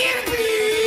Anthony!